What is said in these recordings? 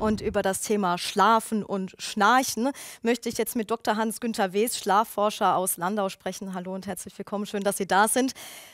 Und über das Thema Schlafen und Schnarchen möchte ich jetzt mit Dr. Hans-Günther Wes, Schlafforscher aus Landau, sprechen. Hallo und herzlich willkommen. Schön, dass Sie da sind.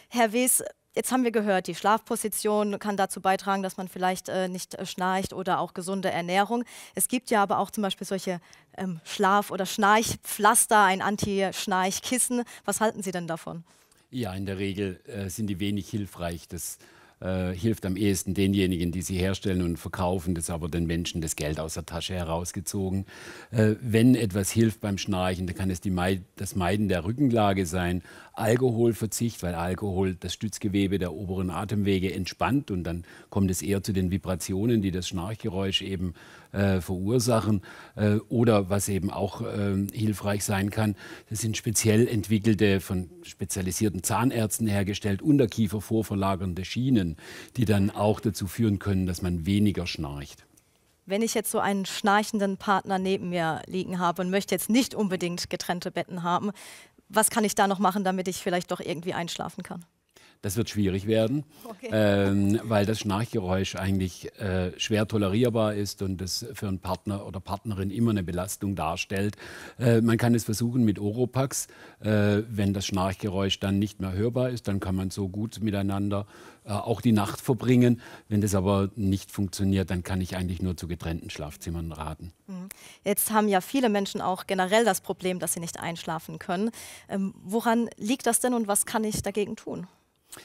Herr Wes, Jetzt haben wir gehört, die Schlafposition kann dazu beitragen, dass man vielleicht äh, nicht äh, schnarcht oder auch gesunde Ernährung. Es gibt ja aber auch zum Beispiel solche ähm, Schlaf- oder Schnarchpflaster, ein Anti-Schnarchkissen. Was halten Sie denn davon? Ja, in der Regel äh, sind die wenig hilfreich. Das äh, hilft am ehesten denjenigen, die sie herstellen und verkaufen, das aber den Menschen das Geld aus der Tasche herausgezogen. Äh, wenn etwas hilft beim Schnarchen, dann kann es Meid das Meiden der Rückenlage sein, Alkoholverzicht, weil Alkohol das Stützgewebe der oberen Atemwege entspannt und dann kommt es eher zu den Vibrationen, die das Schnarchgeräusch eben äh, verursachen. Äh, oder was eben auch äh, hilfreich sein kann, das sind speziell entwickelte, von spezialisierten Zahnärzten hergestellt, Unterkiefer vorverlagernde Schienen, die dann auch dazu führen können, dass man weniger schnarcht. Wenn ich jetzt so einen schnarchenden Partner neben mir liegen habe und möchte jetzt nicht unbedingt getrennte Betten haben, was kann ich da noch machen, damit ich vielleicht doch irgendwie einschlafen kann? Das wird schwierig werden, okay. ähm, weil das Schnarchgeräusch eigentlich äh, schwer tolerierbar ist und das für einen Partner oder Partnerin immer eine Belastung darstellt. Äh, man kann es versuchen mit Oropax. Äh, wenn das Schnarchgeräusch dann nicht mehr hörbar ist, dann kann man so gut miteinander äh, auch die Nacht verbringen. Wenn das aber nicht funktioniert, dann kann ich eigentlich nur zu getrennten Schlafzimmern raten. Mhm. Jetzt haben ja viele Menschen auch generell das Problem, dass sie nicht einschlafen können. Ähm, woran liegt das denn und was kann ich dagegen tun?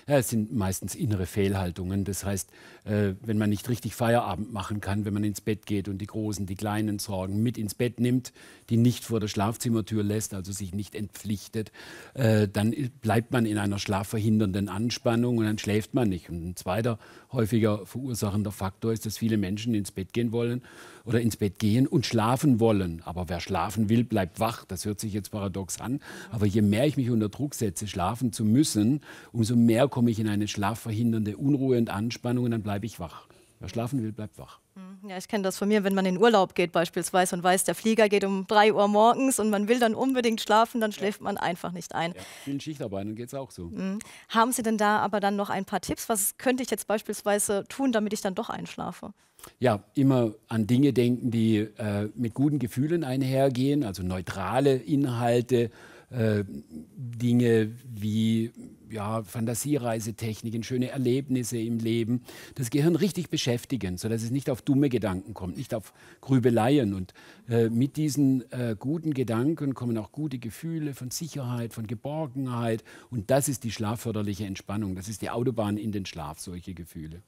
Ja, es sind meistens innere Fehlhaltungen. Das heißt, äh, wenn man nicht richtig Feierabend machen kann, wenn man ins Bett geht und die großen, die kleinen Sorgen mit ins Bett nimmt, die nicht vor der Schlafzimmertür lässt, also sich nicht entpflichtet, äh, dann bleibt man in einer schlafverhindernden Anspannung und dann schläft man nicht. Und ein zweiter häufiger verursachender Faktor ist, dass viele Menschen ins Bett gehen wollen oder ins Bett gehen und schlafen wollen. Aber wer schlafen will, bleibt wach. Das hört sich jetzt paradox an. Aber je mehr ich mich unter Druck setze, schlafen zu müssen, umso mehr komme ich in eine schlafverhindernde Unruhe und Anspannung und dann bleibe ich wach. Wer schlafen will, bleibt wach. Hm, ja, ich kenne das von mir, wenn man in Urlaub geht beispielsweise und weiß, der Flieger geht um 3 Uhr morgens und man will dann unbedingt schlafen, dann schläft ja. man einfach nicht ein. Ja, vielen Schichtarbeitern geht es auch so. Mhm. Haben Sie denn da aber dann noch ein paar Tipps? Was könnte ich jetzt beispielsweise tun, damit ich dann doch einschlafe? Ja, immer an Dinge denken, die äh, mit guten Gefühlen einhergehen, also neutrale Inhalte, äh, Dinge wie ja, Fantasiereisetechniken, schöne Erlebnisse im Leben, das Gehirn richtig beschäftigen, sodass es nicht auf dumme Gedanken kommt, nicht auf Grübeleien. Und äh, mit diesen äh, guten Gedanken kommen auch gute Gefühle von Sicherheit, von Geborgenheit. Und das ist die schlafförderliche Entspannung. Das ist die Autobahn in den Schlaf, solche Gefühle.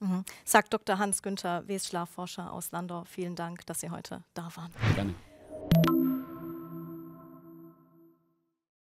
Mhm. Sagt Dr. Hans-Günther Wes, Schlafforscher aus Landau. Vielen Dank, dass Sie heute da waren. Gerne.